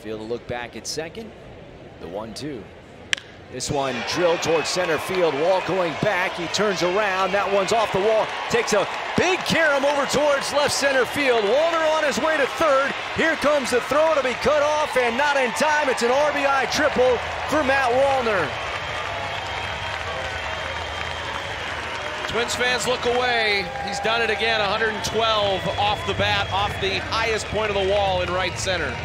Field to look back at second. The one-two. This one drilled towards center field. Wall going back. He turns around. That one's off the wall. Takes a big carom over towards left center field. Wallner on his way to third. Here comes the throw to be cut off and not in time. It's an RBI triple for Matt Wallner. Twins fans look away. He's done it again, 112 off the bat, off the highest point of the wall in right center.